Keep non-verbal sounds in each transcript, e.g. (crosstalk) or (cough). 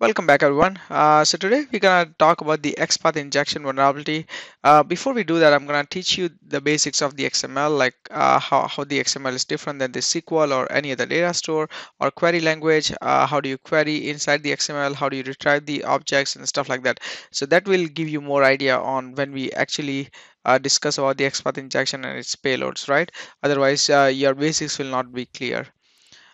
Welcome back everyone. Uh, so today we're gonna talk about the XPath injection vulnerability. Uh, before we do that, I'm gonna teach you the basics of the XML, like uh, how, how the XML is different than the SQL or any other data store or query language. Uh, how do you query inside the XML? How do you retrieve the objects and stuff like that? So that will give you more idea on when we actually uh, discuss about the XPath injection and its payloads, right? Otherwise, uh, your basics will not be clear.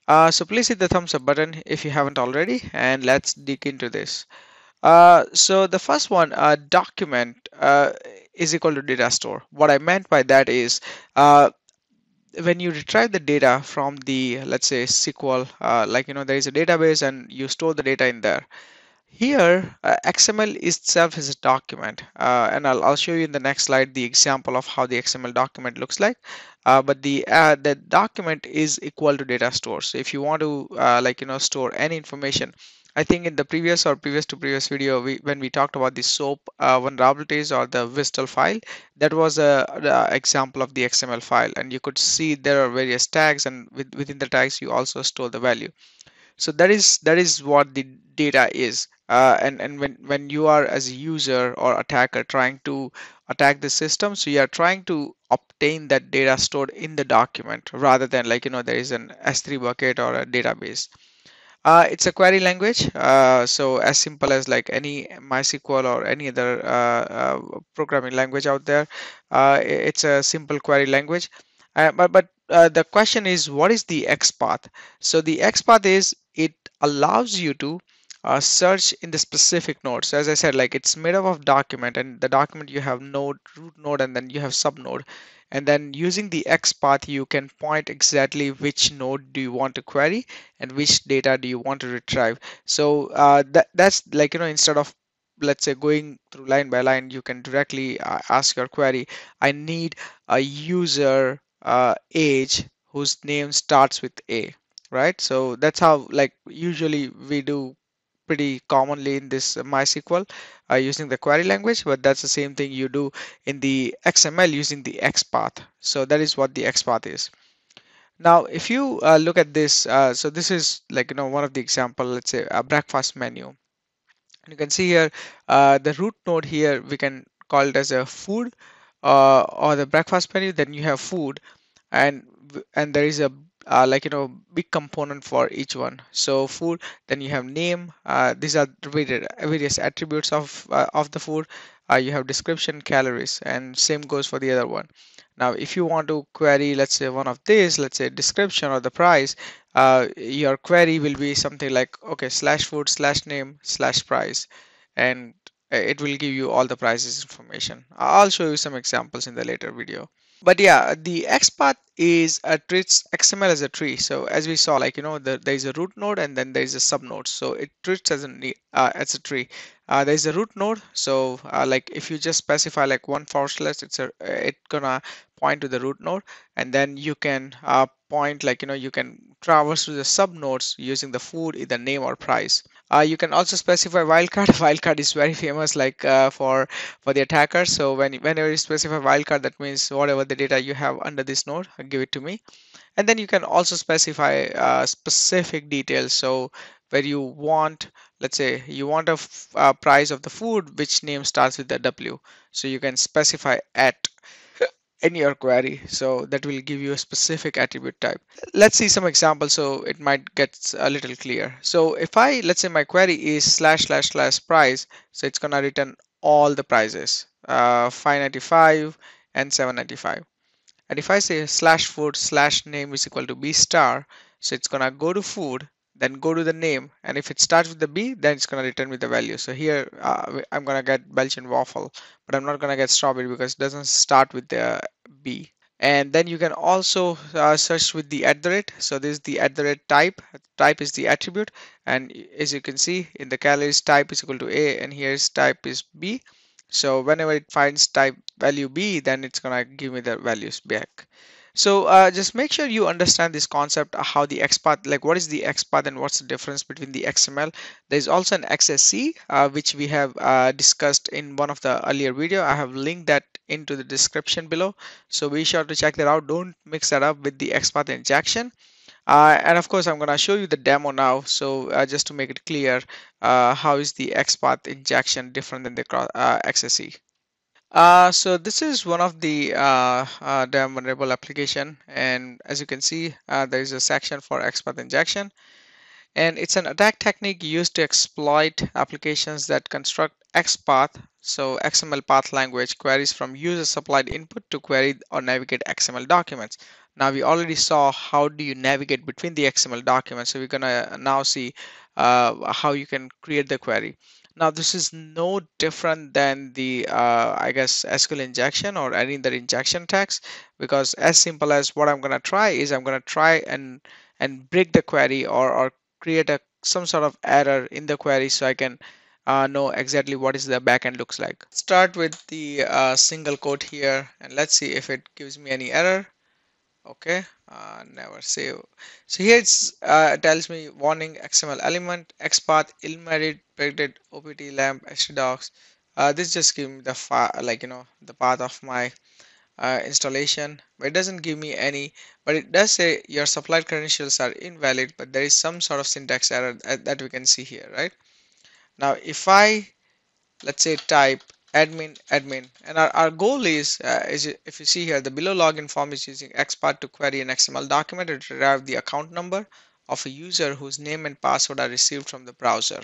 Uh, so please hit the thumbs up button if you haven't already and let's dig into this. Uh, so the first one, uh, document uh, is equal to data store. What I meant by that is uh, when you retrieve the data from the, let's say SQL, uh, like, you know, there is a database and you store the data in there. Here, XML itself is a document and I'll, I'll show you in the next slide the example of how the XML document looks like uh, but the uh, the document is equal to data store. So if you want to uh, like you know store any information I think in the previous or previous to previous video we, when we talked about the SOAP uh, vulnerabilities or the WSDL file that was a, a, example of the XML file. And you could see there are various tags and with, within the tags you also store the value. So that is that is what the data is. Uh, and and when when you are as a user or attacker trying to attack the system so you are trying to obtain that data stored in the document rather than like you know there is an s3 bucket or a database. Uh, it's a query language uh, so as simple as like any mysql or any other uh, uh, programming language out there uh, it's a simple query language. But but the question is what is the xpath so the xpath is it allows you to uh, search in the specific node. So as I said, like it's made up of document and the document you have node, root node, and then you have sub node. And then using the XPath, you can point exactly which node do you want to query and which data do you want to retrieve. So uh, that, that's like, you know, instead of let's say going through line by line, you can directly uh, ask your query, I need a user uh, age whose name starts with A, right? So that's how like usually we do pretty commonly in this MySQL uh, using the query language, but that's the same thing you do in the XML using the XPath. So that is what the XPath is. Now, if you uh, look at this, uh, so this is like, you know, one of the example, let's say a breakfast menu. And you can see here, uh, the root node here, we can call it as a food uh, or the breakfast menu, then you have food and and there is a uh, like you know big component for each one. So food then you have name uh, these are various attributes of uh, of the food. Uh, you have description calories and same goes for the other one. Now if you want to query let's say one of these let's say description or the price uh, your query will be something like okay slash food slash name slash price and it will give you all the prices information. I'll show you some examples in the later video but yeah the xpath is a treats xml as a tree so as we saw like you know the, there is a root node and then there is a sub node. So it treats as a uh, as a tree. Uh, there is a root node. So uh, like if you just specify like one forward slash it's a it gonna point to the root node. And then you can uh, point like you know you can traverse to the sub nodes using the food either name or price uh, you can also specify wildcard (laughs) wildcard is very famous like uh, for for the attacker so when whenever you specify wildcard that means whatever the data you have under this node give it to me. And then you can also specify uh, specific details. So where you want let's say you want a, a price of the food which name starts with the w. So you can specify at in your query so that will give you a specific attribute type. Let's see some examples so it might get a little clear. So if i let's say my query is slash slash slash price so it's gonna return all the prices uh, 595 and 795 and if i say slash food slash name is equal to b star so it's gonna go to food then go to the name and if it starts with the B then it's going to return with the value. So here uh, I'm going to get Belgian waffle but I'm not going to get strawberry because it doesn't start with the B. And then you can also uh, search with the at the rate. So this is the at the rate type. Type is the attribute and as you can see in the calories type is equal to A and here's type is B. So whenever it finds type value B then it's gonna give me the values back so uh, just make sure you understand this concept uh, how the XPath like what is the XPath and what's the difference between the XML there's also an XSC uh, which we have uh, discussed in one of the earlier video. I have linked that into the description below. So be sure to check that out. Don't mix that up with the XPath injection. Uh, and of course, I'm going to show you the demo now. So uh, just to make it clear, uh, how is the XPath injection different than the uh, XSE? Uh, so this is one of the uh, uh, DAM vulnerable application. And as you can see uh, there is a section for XPath injection. And it's an attack technique used to exploit applications that construct XPath. So XML path language queries from user supplied input to query or navigate XML documents. Now we already saw how do you navigate between the XML documents. So we're gonna now see uh, how you can create the query now this is no different than the uh, I guess SQL injection or any other injection tags because as simple as what I'm gonna try is I'm gonna try and and break the query or, or create a some sort of error in the query so I can uh, know exactly what is the backend looks like. Start with the uh, single quote here and let's see if it gives me any error okay uh, never save. So here it's uh, tells me warning xml element xpath illmarried predicted opt lamp htdocs uh, this just give me the file like you know the path of my uh, installation but it doesn't give me any but it does say your supplied credentials are invalid but there is some sort of syntax error that, that we can see here right? Now if I let's say type admin admin. And our, our goal is uh, is if you see here the below login form is using xpath to query an xml document to derive the account number of a user whose name and password are received from the browser.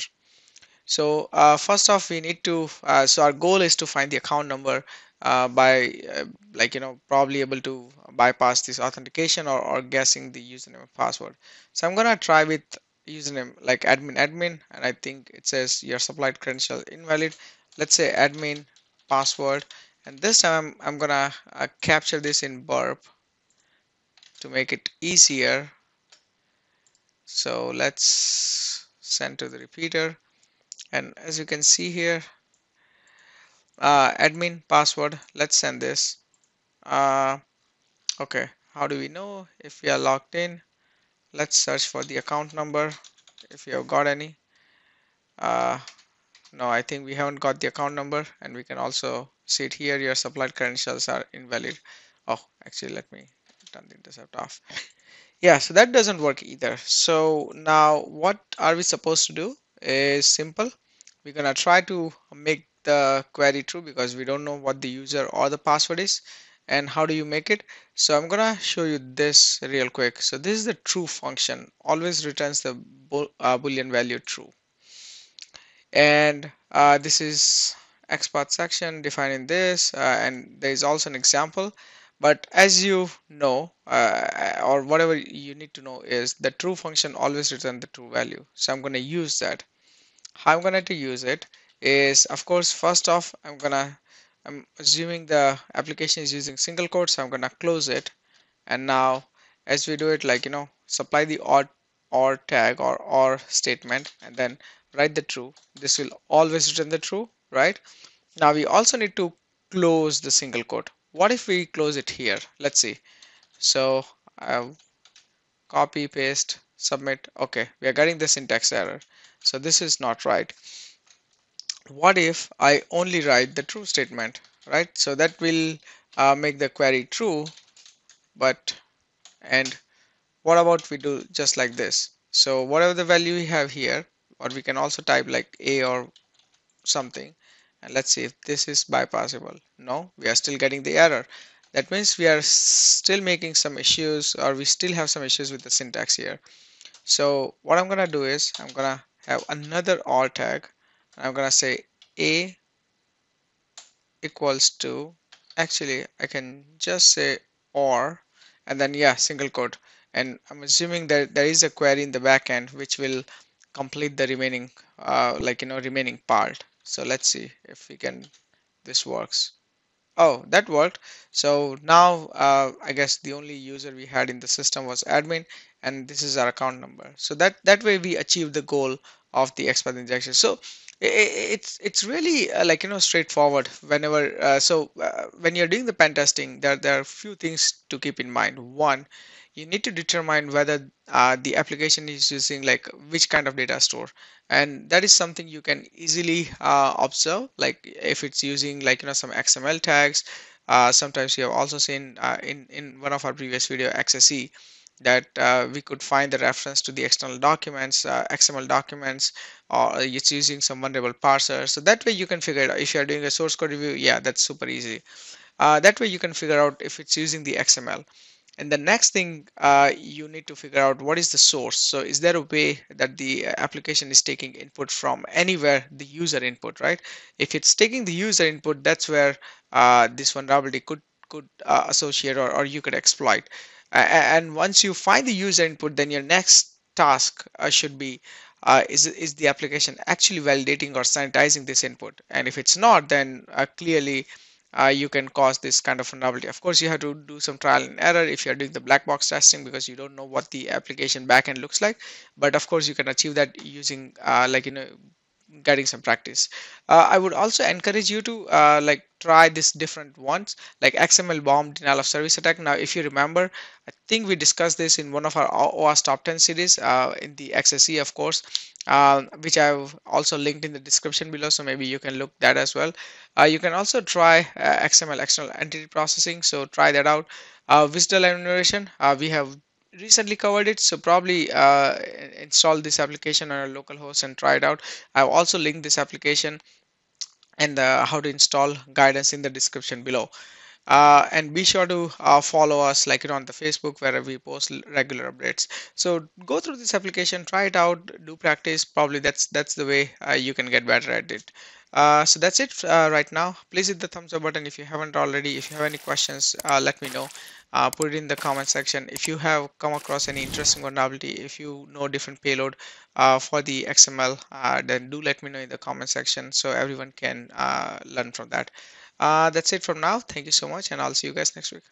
So uh, first off we need to uh, so our goal is to find the account number uh, by uh, like you know probably able to bypass this authentication or, or guessing the username and password. So i'm gonna try with username like admin admin and i think it says your supplied credential invalid let's say admin password. And this time I'm, I'm gonna uh, capture this in burp to make it easier. So let's send to the repeater. And as you can see here uh, admin password let's send this. Uh, okay how do we know if we are logged in? Let's search for the account number if you have got any. Uh, no I think we haven't got the account number and we can also see it here. Your supplied credentials are invalid. Oh actually let me turn the intercept off. Yeah so that doesn't work either. So now what are we supposed to do? Is simple. We're gonna try to make the query true because we don't know what the user or the password is and how do you make it. So I'm gonna show you this real quick. So this is the true function. Always returns the uh, boolean value true and uh, this is XPath section defining this uh, and there is also an example. But as you know uh, or whatever you need to know is the true function always return the true value. So I'm going to use that. How I'm going to use it is of course first off I'm gonna I'm assuming the application is using single quote so I'm gonna close it. And now as we do it like you know supply the or or tag or or statement and then write the true. This will always return the true right? Now we also need to close the single quote. What if we close it here? Let's see. So I'll copy paste submit. Okay we are getting the syntax error. So this is not right. What if I only write the true statement right? So that will uh, make the query true but and what about we do just like this? So whatever the value we have here or we can also type like a or something. And let's see if this is bypassable. No we are still getting the error. That means we are still making some issues or we still have some issues with the syntax here. So what I'm gonna do is I'm gonna have another or tag. I'm gonna say a equals to actually I can just say or and then yeah single quote. And I'm assuming that there is a query in the backend which will complete the remaining uh, like you know remaining part. So let's see if we can this works. Oh that worked. So now uh, I guess the only user we had in the system was admin and this is our account number. So that that way we achieve the goal of the XPath injection. So it's it's really uh, like you know straightforward whenever uh, so uh, when you're doing the pen testing there there are a few things to keep in mind. One you need to determine whether uh, the application is using like which kind of data store. And that is something you can easily uh, observe like if it's using like you know some XML tags uh, sometimes you have also seen in in one of our previous video XSE that uh, we could find the reference to the external documents, uh, XML documents, or it's using some vulnerable parser. So that way you can figure it out. If you're doing a source code review, yeah, that's super easy. Uh, that way you can figure out if it's using the XML. And the next thing uh, you need to figure out what is the source. So is there a way that the application is taking input from anywhere the user input, right? If it's taking the user input, that's where uh, this vulnerability could could uh, associate or, or you could exploit. and once you find the user input, then your next task uh, should be uh, is, is the application actually validating or sanitizing this input? And if it's not, then uh, clearly uh, you can cause this kind of vulnerability. Of course, you have to do some trial and error if you're doing the black box testing because you don't know what the application backend looks like. But of course, you can achieve that using uh, like you know getting some practice. Uh, I would also encourage you to uh, like try this different ones like XML bomb denial of service attack. Now, if you remember, I think we discussed this in one of our OWASP top 10 series uh, in the XSE, of course, uh, which I've also linked in the description below. So maybe you can look that as well. Uh, you can also try uh, XML external entity processing. So try that out. Uh, WSDL enumeration, we have recently covered it so probably uh, install this application on a local host and try it out. I've also linked this application and the how to install guidance in the description below uh, and be sure to uh, follow us like it on the facebook where we post regular updates. So go through this application try it out do practice. Probably that's that's the way uh, you can get better at it. Uh, so that's it uh, right now. Please hit the thumbs up button if you haven't already. If you have any questions uh, let me know. Put it in the comment section. If you have come across any interesting vulnerability if you know different payload for the XML then do let me know in the comment section so everyone can learn from that uh, that's it from now. Thank you so much and I'll see you guys next week